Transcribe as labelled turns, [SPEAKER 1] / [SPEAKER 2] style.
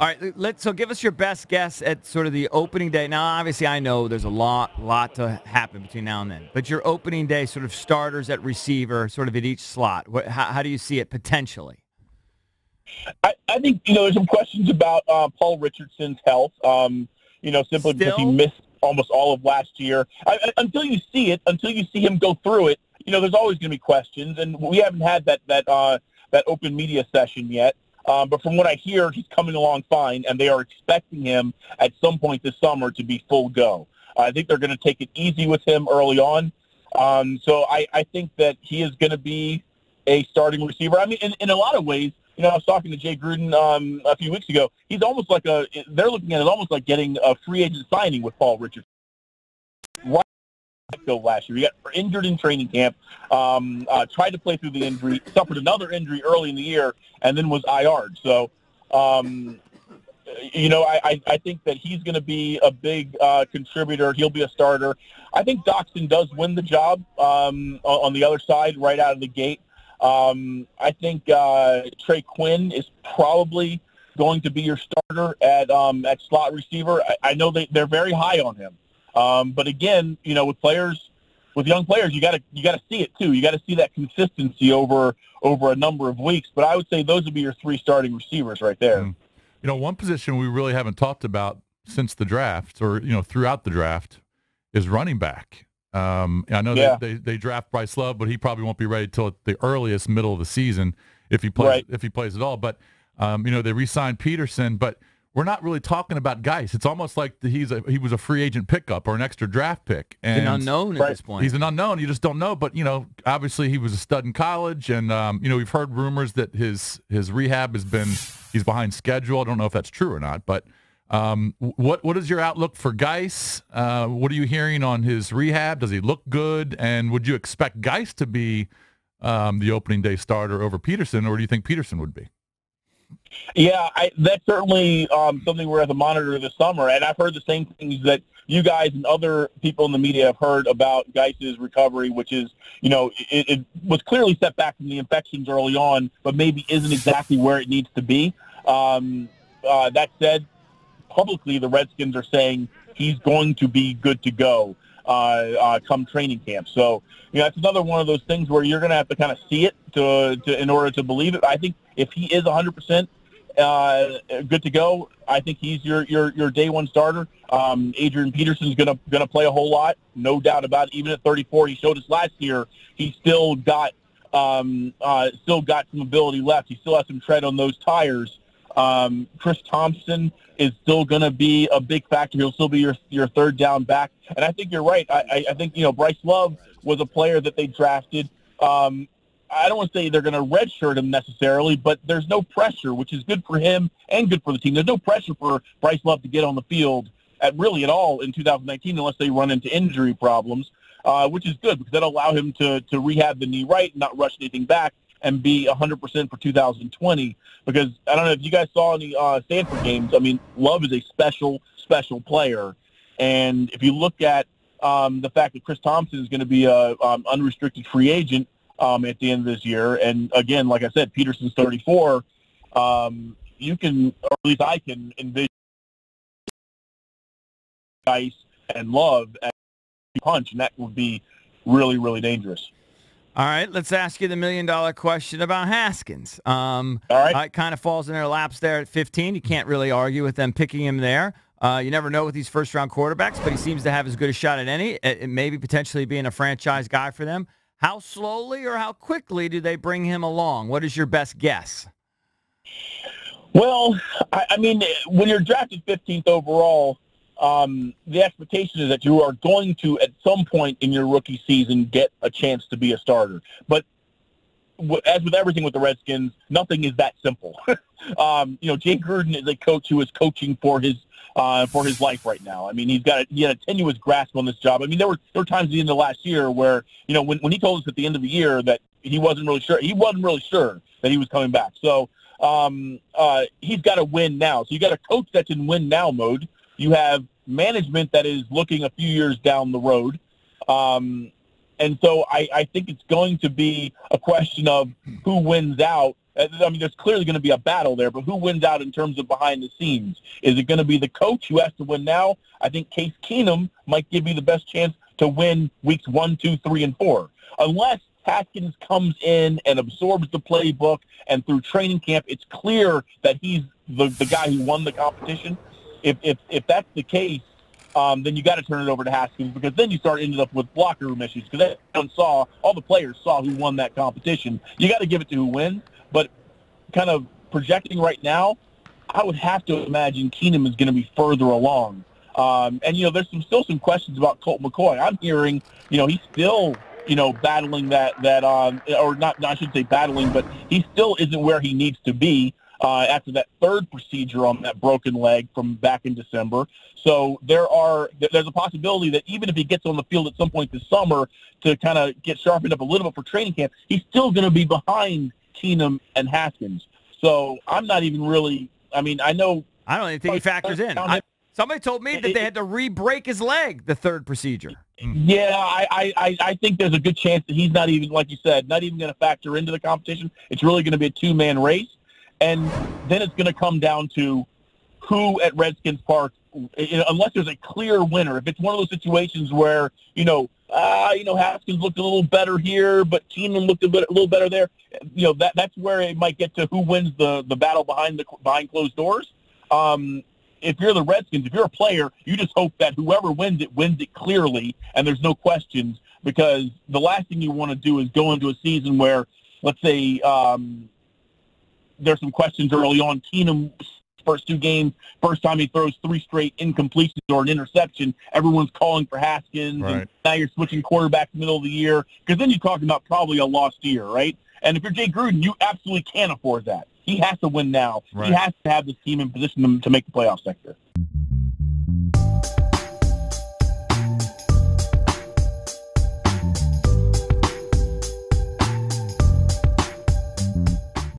[SPEAKER 1] All right, let's so give us your best guess at sort of the opening day. Now, obviously, I know there's a lot, lot to happen between now and then, but your opening day sort of starters at receiver, sort of at each slot. What, how, how do you see it potentially?
[SPEAKER 2] I, I think you know there's some questions about uh, Paul Richardson's health. Um, you know, simply
[SPEAKER 1] Still?
[SPEAKER 2] because he missed almost all of last year. I, I, until you see it, until you see him go through it, you know, there's always going to be questions, and we haven't had that that uh, that open media session yet. Um, but from what I hear, he's coming along fine, and they are expecting him at some point this summer to be full go. I think they're going to take it easy with him early on. Um, so I, I think that he is going to be a starting receiver. I mean, in, in a lot of ways, you know, I was talking to Jay Gruden um, a few weeks ago. He's almost like a. They're looking at it almost like getting a free agent signing with Paul Richardson. Go last year. He got injured in training camp. Um, uh, tried to play through the injury. Suffered another injury early in the year, and then was IR'd. So. Um, you know, I, I think that he's going to be a big uh, contributor. He'll be a starter. I think Doctson does win the job um, on the other side right out of the gate. Um, I think uh, Trey Quinn is probably going to be your starter at um, at slot receiver. I, I know they, they're very high on him, um, but again, you know, with players, with young players, you got to you got to see it too. You got to see that consistency over over a number of weeks. But I would say those would be your three starting receivers right there.
[SPEAKER 3] Mm. You know, one position we really haven't talked about since the draft, or you know, throughout the draft, is running back. Um, I know
[SPEAKER 2] Yeah.
[SPEAKER 3] they, they they draft Bryce Love, but he probably won't be ready till the earliest middle of the season if he plays
[SPEAKER 2] Right.
[SPEAKER 3] if he plays at all. But um, you know, they re-signed Peterson, but we're not really talking about Guice. It's almost like the, he's a he was a free agent pickup or an extra draft pick, and
[SPEAKER 1] An unknown at this point.
[SPEAKER 3] He's an unknown. You just don't know. But you know, obviously he was a stud in college, and um, you know we've heard rumors that his his rehab has been he's behind schedule. I don't know if that's true or not, but. Um, what what is your outlook for Guice? Uh, what are you hearing on his rehab? Does he look good? And would you expect Guice to be um, the opening day starter over Peterson, or do you think Peterson would be?
[SPEAKER 2] Yeah, I, that's certainly um, something we're at the monitor this summer, and I've heard the same things that you guys and other people in the media have heard about Guice's recovery, which is, you know, it, it was clearly set back from the infections early on, but maybe isn't exactly where it needs to be. Um, uh, that said, publicly the Redskins are saying he's going to be good to go uh, uh, come training camp. So, you know, that's another one of those things where you're going to have to kind of see it to, to in order to believe it. I think if he is 100% uh, good to go, I think he's your your, your day one starter. Um, Adrian Peterson's going to going to play a whole lot, no doubt about it. Even at 34, he showed us last year he still got um, uh, still got some ability left. He still has some tread on those tires. Um, Chris Thompson is still going to be a big factor. He'll still be your your third down back. And I think you're right. I, I, I think you know Bryce Love was a player that they drafted. Um, I don't want to say they're going to redshirt him necessarily, but there's no pressure, which is good for him and good for the team. There's no pressure for Bryce Love to get on the field at really at all in 2019 unless they run into injury problems, uh, which is good because that'll allow him to to rehab the knee right, and not rush anything back, and be 100% for 2020. Because I don't know if you guys saw any uh, Stanford games. I mean, Love is a special, special player, and if you look at um, the fact that Chris Thompson is going to be a um, unrestricted free agent um, at the end of this year, and again, like I said, Peterson's 34. Um, you can, or at least I can, envision Guice and Love at punch, and that would be really, really dangerous.
[SPEAKER 1] All right, let's ask you the million dollar question about Haskins. Um,
[SPEAKER 2] All right.
[SPEAKER 1] it kind of falls in their laps there at 15. You can't really argue with them picking him there. Uh, you never know with these first round quarterbacks, but he seems to have as good a shot at any, at maybe potentially being a franchise guy for them. How slowly or how quickly do they bring him along? What is your best guess?
[SPEAKER 2] Well, I, I mean, when you're drafted 15th overall, um, the expectation is that you are going to, at some point in your rookie season, get a chance to be a starter. But as with everything with the Redskins, nothing is that simple. um, you know, Jay Gruden is a coach who is coaching for his uh, for his life right now. I mean, he's got a, he had a tenuous grasp on this job. I mean, there were there were times at the end of last year where you know when when he told us at the end of the year that he wasn't really sure, he wasn't really sure that he was coming back. So um, uh, he's got to win now. So you got a coach that's in win now mode. You have management that is looking a few years down the road. Um, and so I, I think it's going to be a question of who wins out I mean, there's clearly going to be a battle there, but who wins out in terms of behind the scenes? Is it going to be the coach who has to win now? I think Case Keenum might give you the best chance to win weeks one, two, three, and four, unless Haskins comes in and absorbs the playbook, and through training camp, it's clear that he's the, the guy who won the competition. If if if that's the case, um, then you got to turn it over to Haskins because then you start ending up with locker room issues because everyone saw all the players saw who won that competition. You got to give it to who wins, but kind of projecting right now, I would have to imagine Keenum is going to be further along. Um, and you know, there's some, still some questions about Colt McCoy. I'm hearing, you know, he's still you know, battling that that um, or not, not I should say battling, but he still isn't where he needs to be uh, after that third procedure on that broken leg from back in December. So there are there's a possibility that even if he gets on the field at some point this summer to kind of get sharpened up a little bit for training camp, he's still going to be behind Keenum and Haskins. So I'm not even really. I mean, I know.
[SPEAKER 1] I don't even think he factors in. I, somebody told me that they had to re-break his leg the third procedure.
[SPEAKER 2] Yeah, I, I, I think there's a good chance that he's not even, like you said, not even going to factor into the competition. It's really going to be a two-man race. And then it's going to come down to who at Redskins Park, unless there's a clear winner. If it's one of those situations where, you know, uh, you know, Haskins looked a little better here, but Keenum looked a, bit, a little better there. You know, that that's where it might get to who wins the, the battle behind the behind closed doors. Um, if you're the Redskins, if you're a player, you just hope that whoever wins it wins it clearly and there's no questions because the last thing you want to do is go into a season where, let's say, um, there's some questions early on. Keenum first two games, first time he throws three straight incompletions or an interception, everyone's calling for Haskins, right. and now you're switching quarterbacks in the middle of the year because then you're talking about probably a lost year, right? And if you're Jay Gruden, you absolutely can't afford that. He has to win now. Right. He has to have this team in position to, to make the playoffs next year.